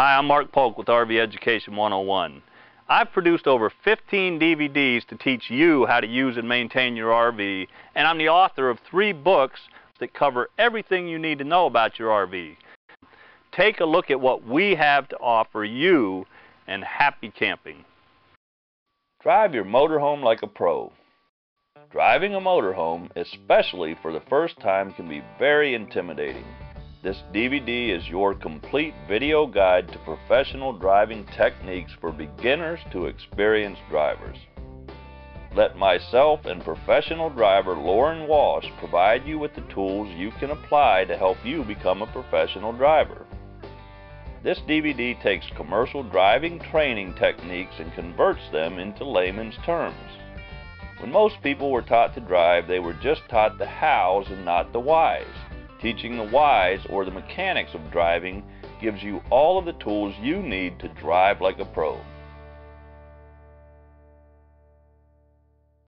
Hi, I'm Mark Polk with RV Education 101. I've produced over 15 DVDs to teach you how to use and maintain your RV, and I'm the author of three books that cover everything you need to know about your RV. Take a look at what we have to offer you, and happy camping. Drive your motorhome like a pro. Driving a motorhome, especially for the first time, can be very intimidating. This DVD is your complete video guide to professional driving techniques for beginners to experienced drivers. Let myself and professional driver Lauren Walsh provide you with the tools you can apply to help you become a professional driver. This DVD takes commercial driving training techniques and converts them into layman's terms. When most people were taught to drive, they were just taught the hows and not the whys. Teaching the whys or the mechanics of driving gives you all of the tools you need to drive like a pro.